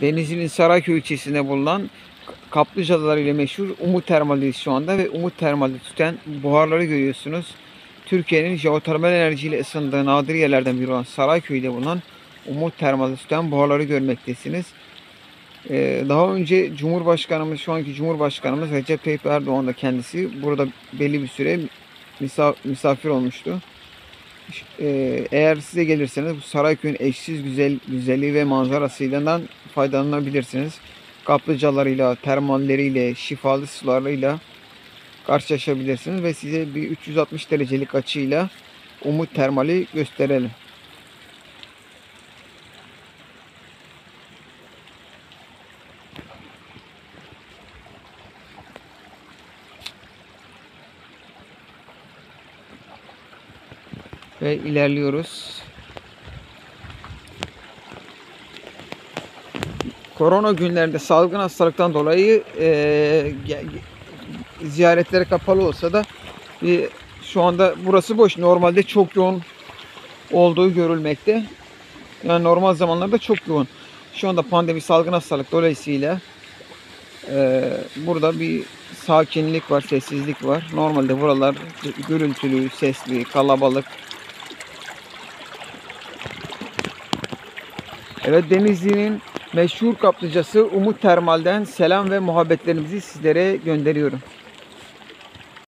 Denizli'nin Sarayköy ilçesinde bulunan kaplıcalar ile meşhur Umut Termal'deyiz şu anda ve Umut Termal'de tüten buharları görüyorsunuz. Türkiye'nin jeotermal enerjiyle ısındığı nadir yerlerden biri olan Sarayköy'de bulunan Umut Termal'de tüten buharları görmektesiniz. Ee, daha önce Cumhurbaşkanımız, şu anki Cumhurbaşkanımız Recep Tayyip Erdoğan da kendisi burada belli bir süre misa- misafir olmuştu. Ee, eğer size gelirseniz bu Sarayköy'ün eşsiz güzel güzelliği ve manzarasıyla faydalanabilirsiniz. Kaplıcalarıyla, termalleriyle, şifalı sularıyla karşılaşabilirsiniz ve size bir 360 derecelik açıyla Umut Termali gösterelim. Ve ilerliyoruz. Korona günlerinde salgın hastalıktan dolayı ge- ziyaretlere kapalı olsa da e, şu anda burası boş. Normalde çok yoğun olduğu görülmekte. Yani normal zamanlarda çok yoğun. Şu anda pandemi salgın hastalık dolayısıyla eee, burada bir sakinlik var, sessizlik var. Normalde buralar gürültülü, sesli, kalabalık. Evet Denizli'nin meşhur kaplıcası Umut Termal'den selam ve muhabbetlerimizi sizlere gönderiyorum.